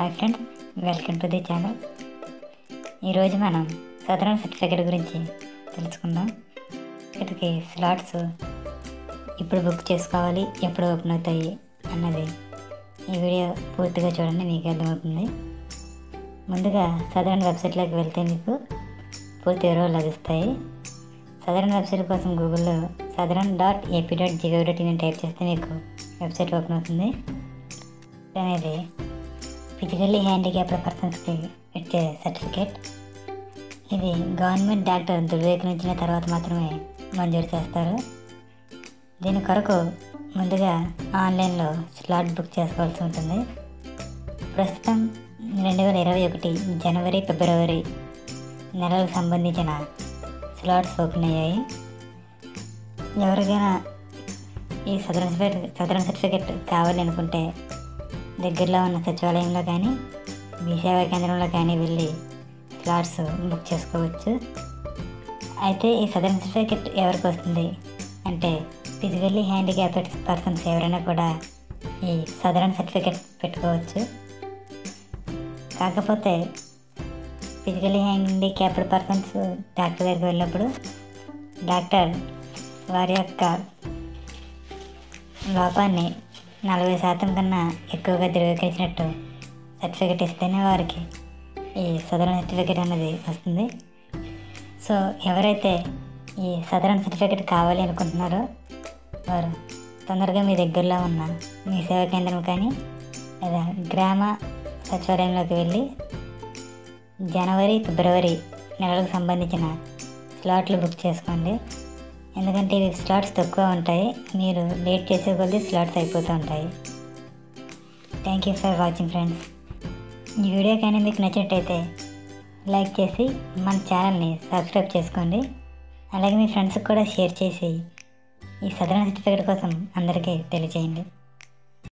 Hi friends welcome to the channel ఈరోజు మనం southern certificate గురించి తెలుసుకుందాం. ఇక్కడికి స్లాట్స్ ఇప్పుడు బుక్ చేసుకోవాలి ఎప్పుడు ఓపెన్ అవుతాయి అన్నది ఈ వీడియో పూర్తిగా చూడండి మీకు అర్థమవుతుంది. ముందుగా సదరన్ వెబ్సైట్లోకి వెళ్తే మీకు పూర్తి వివరాలు లభిస్తాయి. సదరన్ వెబ్సైట్ కోసం గూగుల్లో Sadarem dot AP dot gov dot in type చేస్తే మీకు వెబ్సైట్ ఓపెన్ అవుతుంది. అనేది ఫిజికల్లీ హ్యాండిక్యాప్డ్ పర్సన్స్కి ఇచ్చే సర్టిఫికేట్ ఇది గవర్నమెంట్ డాక్టర్ ధృవీకరించిన తర్వాత మాత్రమే మంజూరు చేస్తారు. దీని కొరకు ముందుగా ఆన్లైన్లో స్లాట్ బుక్ చేసుకోవాల్సి ఉంటుంది. ప్రస్తుతం రెండు వేల ఇరవై ఒకటి జనవరి ఫిబ్రవరి నెలలకు సంబంధించిన స్లాట్స్ ఓపెన్ అయ్యాయి. ఎవరికైనా ఈ సదరన్ సర్టిఫికేట్ సదరన్ సర్టిఫికేట్ కావాలి అనుకుంటే దగ్గరలో ఉన్న సచివాలయంలో కానీ మీ సేవా కేంద్రంలో కానీ వెళ్ళి ఫ్లాట్స్ బుక్ చేసుకోవచ్చు. అయితే ఈ సదరన్ సర్టిఫికెట్ ఎవరికి వస్తుంది? అంటే ఫిజికల్లీ హ్యాండిక్యాప్డ్ పర్సన్స్ ఎవరైనా కూడా ఈ సదరన్ సర్టిఫికెట్ పెట్టుకోవచ్చు. కాకపోతే ఫిజికల్లీ హ్యాండిక్యాప్డ్ పర్సన్స్ డాక్టర్ దగ్గరికి వెళ్ళినప్పుడు డాక్టర్ వారి యొక్క లోపాన్ని నలభై శాతం కన్నా ఎక్కువగా ధృవీకరించినట్టు సర్టిఫికేట్ ఇస్తేనే వారికి ఈ సదరన్ సర్టిఫికేట్ అనేది వస్తుంది. సో ఎవరైతే ఈ సదరన్ సర్టిఫికేట్ కావాలి అనుకుంటున్నారో వారు తొందరగా మీ దగ్గరలో ఉన్న మీ సేవా కేంద్రం కానీ లేదా గ్రామ సచివాలయంలోకి వెళ్ళి జనవరి ఫిబ్రవరి నెలలకు సంబంధించిన స్లాట్లు బుక్ చేసుకోండి. ఎందుకంటే ఇవి స్లాట్స్ తక్కువ ఉంటాయి. మీరు లేట్ చేసే కొద్దీ స్లాట్స్ అయిపోతూ ఉంటాయి. Thank you for watching friends ఈ వీడియో కానీ మీకు నచ్చినట్టయితే లైక్ చేసి మన ఛానల్ని సబ్స్క్రైబ్ చేసుకోండి. అలాగే మీ ఫ్రెండ్స్కి కూడా షేర్ చేసి ఈ సదరన్ సర్టిఫికేట్ కోసం అందరికీ తెలియజేయండి